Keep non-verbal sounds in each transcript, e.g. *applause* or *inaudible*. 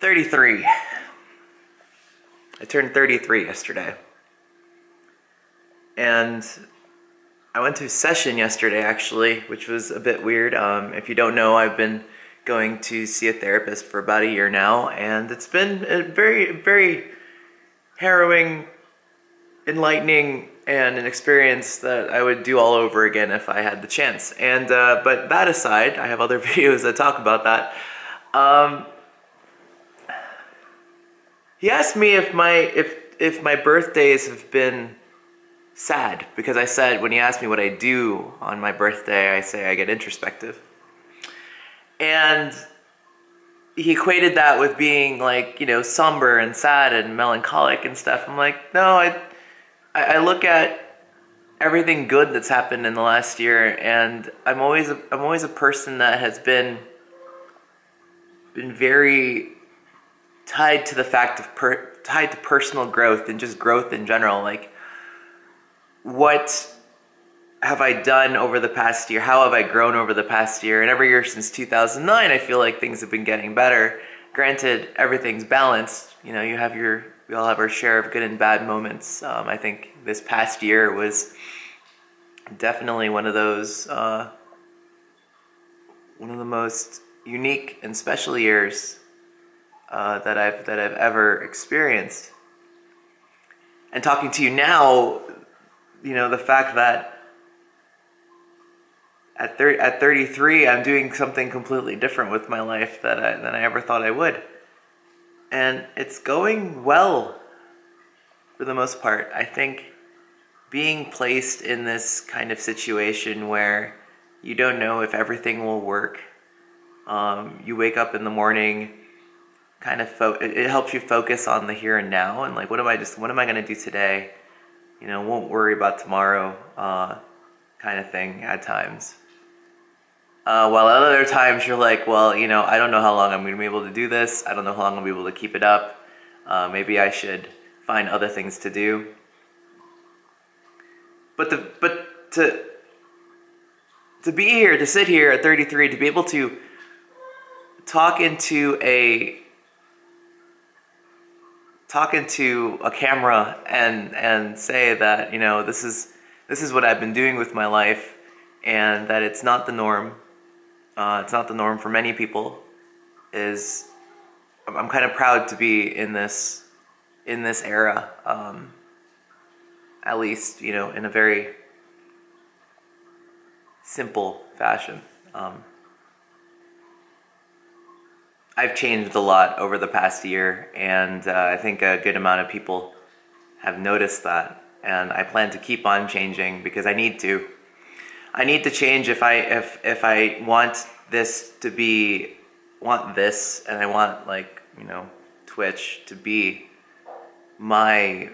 33. I turned 33 yesterday. And I went to a session yesterday actually, which was a bit weird. Um, if you don't know, I've been going to see a therapist for about a year now, and it's been a very, very harrowing, enlightening, and an experience that I would do all over again if I had the chance. And uh, but that aside, I have other *laughs* videos that talk about that. Um, he asked me if my if if my birthdays have been sad because I said when he asked me what I do on my birthday, I say I get introspective. And he equated that with being like, you know, somber and sad and melancholic and stuff. I'm like, no, I I look at everything good that's happened in the last year and I'm always a, I'm always a person that has been been very tied to the fact of per, tied to personal growth and just growth in general. Like, what have I done over the past year? How have I grown over the past year? And every year since 2009, I feel like things have been getting better. Granted, everything's balanced. You know, you have your, we all have our share of good and bad moments. Um, I think this past year was definitely one of those, uh, one of the most unique and special years uh, that I've that I've ever experienced. And talking to you now, you know the fact that at thir- at 33, I'm doing something completely different with my life that I, than I ever thought I would, and it's going well for the most part. I think being placed in this kind of situation where you don't know if everything will work. Um, you wake up in the morning kind of fo- it, it helps you focus on the here and now and like what am I just what am I gonna do today? You know, won't worry about tomorrow, uh, kind of thing at times. Uh, while at other times you're like, well, you know, I don't know how long I'm gonna be able to do this. I don't know how long I'll be able to keep it up. Uh, maybe I should find other things to do. But the but to to be here, to sit here at 33, to be able to talk into a talking to a camera and and say that you know this is this is what I've been doing with my life and that it's not the norm uh, it's not the norm for many people is I'm kind of proud to be in this in this era um, at least you know in a very simple fashion um, I've changed a lot over the past year, and uh, I think a good amount of people have noticed that. And I plan to keep on changing because I need to. I need to change if I if if I want this to be want this, and I want like you know Twitch to be my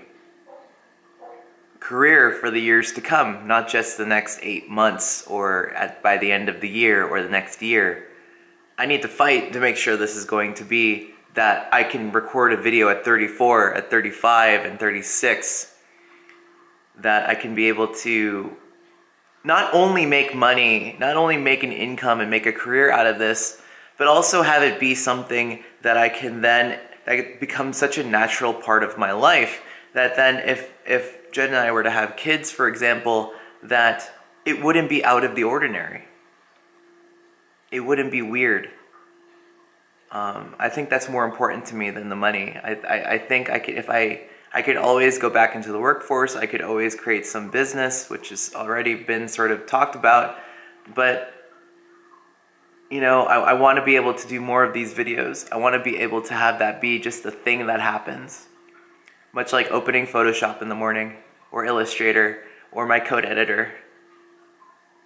career for the years to come, not just the next eight months or at by the end of the year or the next year I need to fight to make sure this is going to be that I can record a video at 34, at 35, and 36. That I can be able to not only make money, not only make an income and make a career out of this, but also have it be something that I can then that becomes such a natural part of my life that then if if Jen and I were to have kids, for example, that it wouldn't be out of the ordinary it wouldn't be weird. Um, I think that's more important to me than the money. I, I, I think I could, if I, I could always go back into the workforce, I could always create some business, which has already been sort of talked about. But, you know, I, I want to be able to do more of these videos. I want to be able to have that be just the thing that happens. Much like opening Photoshop in the morning, or Illustrator, or my code editor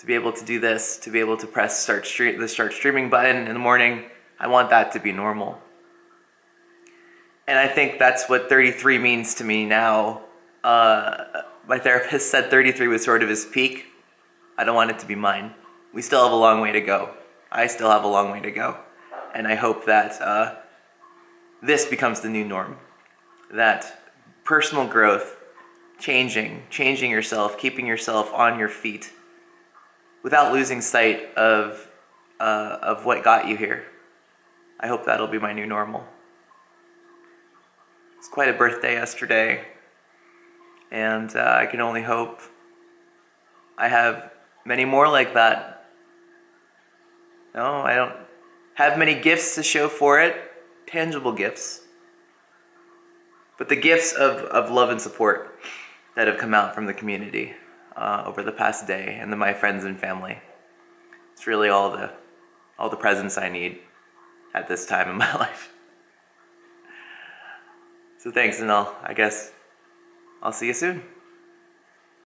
to be able to do this, to be able to press start the start streaming button in the morning, I want that to be normal. And I think that's what 33 means to me now. Uh, my therapist said 33 was sort of his peak. I don't want it to be mine. We still have a long way to go. I still have a long way to go. And I hope that uh, this becomes the new norm. That personal growth, changing, changing yourself, keeping yourself on your feet, without losing sight of, uh, of what got you here. I hope that'll be my new normal. It's quite a birthday yesterday, and uh, I can only hope I have many more like that. No, I don't have many gifts to show for it, tangible gifts, but the gifts of, of love and support that have come out from the community uh, over the past day and the, my friends and family. It's really all the all the presents I need at this time in *laughs* my life. So thanks, and I'll I guess I'll see you soon.